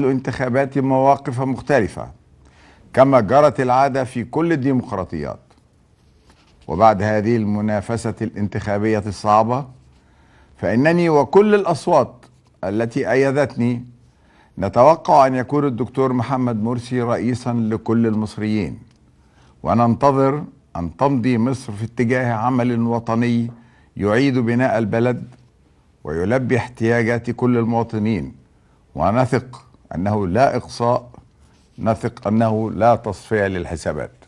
الانتخابات مواقف مختلفة كما جرت العادة في كل الديمقراطيات. وبعد هذه المنافسة الانتخابية الصعبة فإنني وكل الأصوات التي أيدتني نتوقع أن يكون الدكتور محمد مرسي رئيسا لكل المصريين. وننتظر أن تمضي مصر في اتجاه عمل وطني يعيد بناء البلد ويلبي احتياجات كل المواطنين. ونثق أنه لا إقصاء نثق أنه لا تصفية للحسابات.